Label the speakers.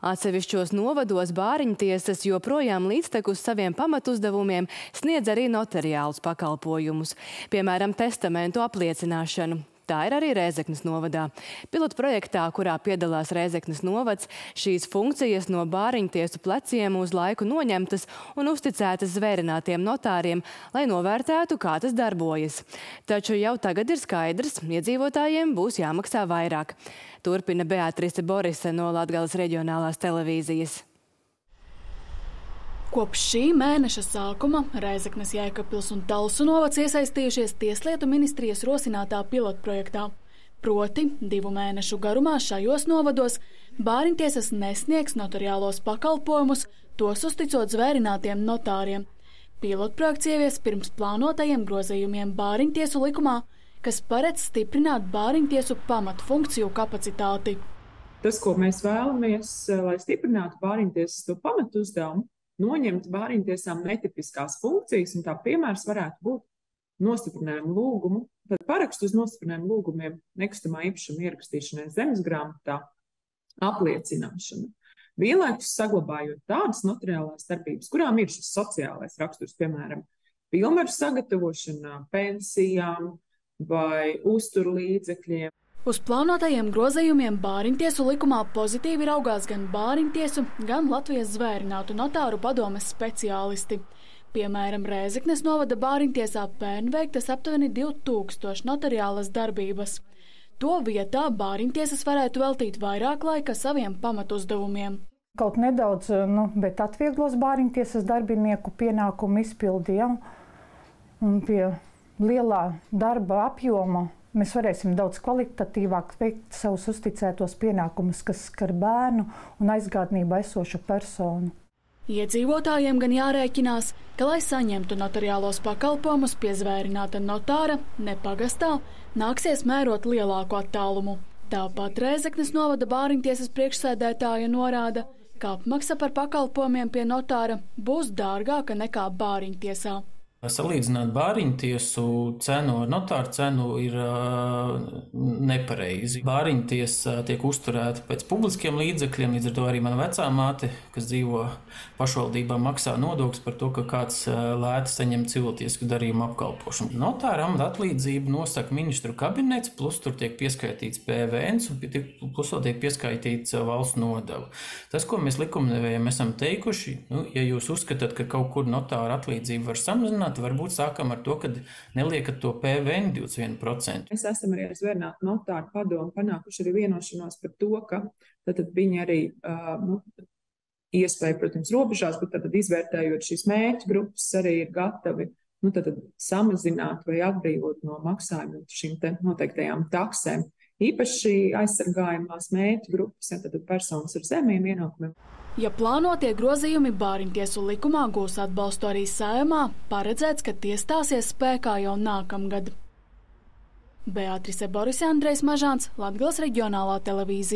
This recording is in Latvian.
Speaker 1: Atsevišķos novados bāriņtiesas joprojām līdztekus saviem pamatuzdevumiem sniedz arī notariālus pakalpojumus, piemēram, testamentu apliecināšanu. Tā ir arī Rēzeknes novadā. Pilota projektā, kurā piedalās Rēzeknes novads, šīs funkcijas no bāriņtiesu pleciem uz laiku noņemtas un uzticētas zvērinātiem notāriem, lai novērtētu, kā tas darbojas. Taču jau tagad ir skaidrs, iedzīvotājiem būs jāmaksā vairāk. Turpina Beatrice Borise no Latgales reģionālās televīzijas.
Speaker 2: Kopš šī mēneša sākuma Reizeknas Jēkabpils un Talsu novads iesaistījušies Tieslietu ministrijas rosinātā pilotprojektā. Proti, divu mēnešu garumā šajos novados bāriņtiesas nesniegs notariālos pakalpojumus, tos uzticot zvērinātiem notāriem. Pilotprojekts ievies pirms plānotajiem grozījumiem bāriņtiesu likumā, kas paredz stiprināt bāriņtiesu pamatu funkciju kapacitāti.
Speaker 3: Tas, ko mēs vēlamies, lai stiprinātu bāriņtiesas to pamatu uzdevumu, noņemt bāriņtiesām netipiskās funkcijas, un tā piemērs varētu būt nostiprinājumu lūgumu, tad parakstu uz nostiprinājumu lūgumiem nekustamā īpašuma ierakstīšanai zemes grāmatā apliecināšana. Vienlaikus saglabājot tādas notariālās darbības, kurām ir šis sociālais raksturs, piemēram, pilnvaru sagatavošana pensijām vai uzturlīdzekļiem.
Speaker 2: Uz plānotajiem grozījumiem Bāriņtiesu likumā pozitīvi raugās gan Bāriņtiesu, gan Latvijas zvērinātu notāru padomes speciālisti. Piemēram, Rēzeknes novada Bāriņtiesā pērn veiktas aptuveni 2000 notariālas darbības. To vietā Bāriņtiesas varētu veltīt vairāk laika saviem pamatuzdevumiem.
Speaker 4: Kaut nedaudz, nu, bet atvieglos Bāriņtiesas darbinieku pienākumu izpildījām un pie lielā darba apjoma Mēs varēsim daudz kvalitatīvāk veikt savus uzticētos pienākumus, kas skar bērnu un aizgādnībā esošu personu.
Speaker 2: Iedzīvotājiem gan jārēķinās, ka, lai saņemtu notariālos pakalpojumus pie zvērināta notāra, nepagastā, nāksies mērot lielāku attālumu. Tāpat Rēzeknes novada bāriņtiesas priekšsēdētāja norāda, ka apmaksa par pakalpojumiem pie notāra būs dārgāka nekā bāriņtiesā.
Speaker 5: Salīdzināt bāriņu tiesu cenu ar notāru cenu ir nepareizi. Bāriņu tiesa tiek uzturēta pēc publiskiem līdzekļiem, līdz ar to arī mana vecā māte, kas dzīvo pašvaldībā, maksā nodokļus par to, ka kāds lēti saņem cilvēciesku darījumu apkalpošanu. Notāra amata atlīdzību nosaka ministru kabinets, plus tur tiek pieskaitīts PVN, un plus vēl tiek pieskaitīts valsts nodeva. Tas, ko mēs likumdevējiem esam teikuši, nu, ja jūs uzskatāt, ka kaut kur notāra atlīdzību var samazināt, runāt, varbūt sākam ar to, ka neliekat to PVN 21%.
Speaker 3: Mēs esam arī ar zvērnātu notāru padomu panākuši arī vienošanos par to, ka tad viņi arī, uh, nu, iespēja, protams, robežās, bet tad izvērtējot šīs mērķu grupas, arī ir gatavi nu, tad, tad samazināt vai atbrīvot no maksājumiem šīm noteiktajām taksēm. Īpaši aizsargājumās mērķu grupas, ja tad personas ar zemiem ienākumiem.
Speaker 2: Ja plānotie grozījumi Bāriņtiesu likumā gūs atbalstu arī sējumā, paredzēts, ka tie stāsies spēkā jau nākamgad. Beatrice Boris Andrejs Mažāns, Latgales reģionālā televīzija.